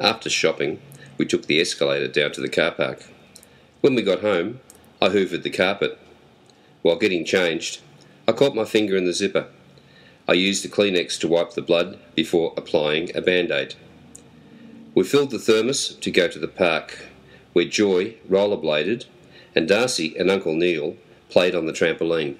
After shopping, we took the escalator down to the car park. When we got home, I hoovered the carpet. While getting changed, I caught my finger in the zipper. I used the Kleenex to wipe the blood before applying a band aid. We filled the thermos to go to the park, where Joy rollerbladed and Darcy and Uncle Neil played on the trampoline.